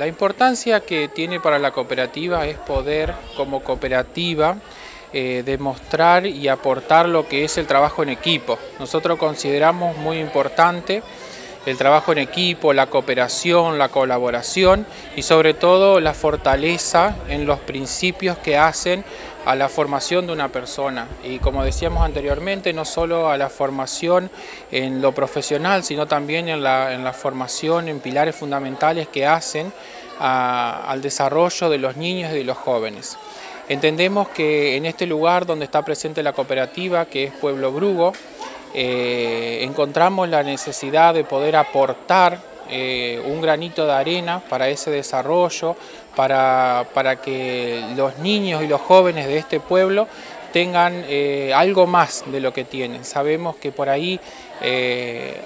La importancia que tiene para la cooperativa es poder, como cooperativa, eh, demostrar y aportar lo que es el trabajo en equipo. Nosotros consideramos muy importante el trabajo en equipo, la cooperación, la colaboración y sobre todo la fortaleza en los principios que hacen a la formación de una persona y como decíamos anteriormente no solo a la formación en lo profesional sino también en la, formación en pilares fundamentales que hacen al desarrollo de los niños y de los jóvenes. Entendemos que en este lugar donde está presente la cooperativa que es Pueblo Brugo eh, encontramos la necesidad de poder aportar eh, un granito de arena para ese desarrollo, para, que los niños y los jóvenes de este pueblo tengan eh, algo más de lo que tienen. Sabemos que por ahí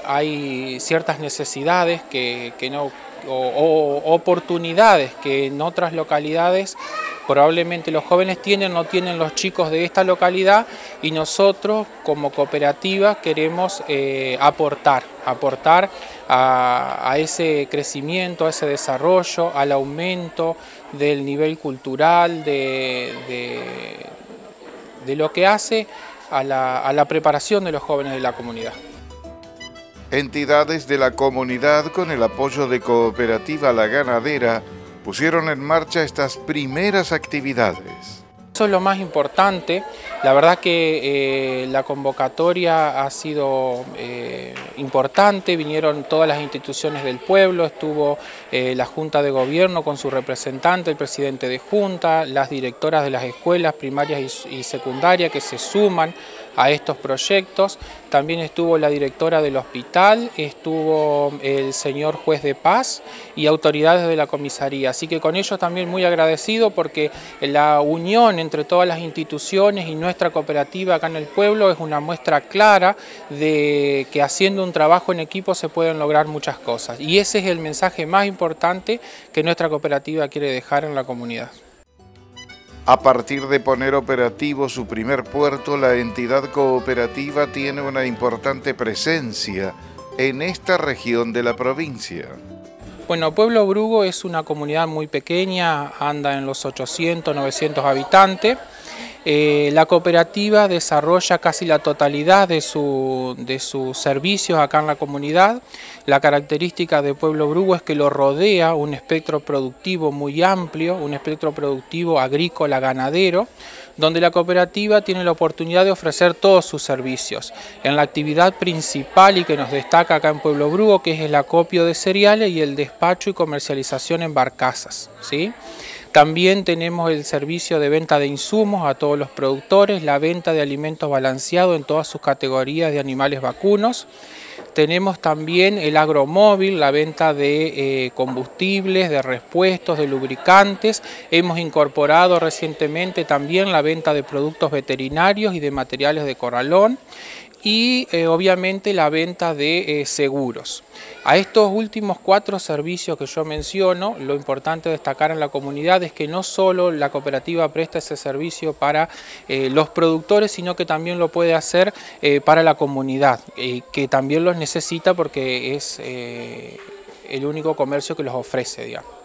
hay ciertas necesidades que, no, o oportunidades que en otras localidades probablemente los jóvenes tienen, no tienen los chicos de esta localidad y nosotros como cooperativa queremos eh, aportar, aportar a, ese crecimiento, a ese desarrollo, al aumento del nivel cultural, de, lo que hace a la preparación de los jóvenes de la comunidad. Entidades de la comunidad con el apoyo de Cooperativa La Ganadera pusieron en marcha estas primeras actividades. Eso es lo más importante. La verdad que eh, la convocatoria ha sido eh, importante, vinieron todas las instituciones del pueblo, estuvo eh, la Junta de Gobierno con su representante, el presidente de Junta, las directoras de las escuelas primarias y, y secundarias que se suman a estos proyectos. También estuvo la directora del hospital, estuvo el señor juez de paz y autoridades de la comisaría. Así que con ellos también muy agradecido porque la unión entre todas las instituciones y nuestra cooperativa acá en el pueblo es una muestra clara de que haciendo un trabajo en equipo se pueden lograr muchas cosas. Y ese es el mensaje más importante que nuestra cooperativa quiere dejar en la comunidad. A partir de poner operativo su primer puerto, la entidad cooperativa tiene una importante presencia en esta región de la provincia. Bueno, Pueblo Brugo es una comunidad muy pequeña, anda en los 800, 900 habitantes. Eh, la cooperativa desarrolla casi la totalidad de, de, sus servicios acá en la comunidad. La característica de Pueblo Brugo es que lo rodea un espectro productivo muy amplio, un espectro productivo agrícola ganadero, donde la cooperativa tiene la oportunidad de ofrecer todos sus servicios. En la actividad principal y que nos destaca acá en Pueblo Brugo, que es el acopio de cereales y el despacho y comercialización en barcazas. ¿sí? También tenemos el servicio de venta de insumos a todos los productores, la venta de alimentos balanceados en todas sus categorías de animales vacunos. Tenemos también el agromóvil, la venta de eh, combustibles, de repuestos, de lubricantes. Hemos incorporado recientemente también la venta de productos veterinarios y de materiales de corralón y eh, obviamente la venta de eh, seguros. A estos últimos cuatro servicios que yo menciono, lo importante destacar en la comunidad es que no solo la cooperativa presta ese servicio para eh, los productores, sino que también lo puede hacer para la comunidad, que también los necesita porque es el único comercio que los ofrece, digamos.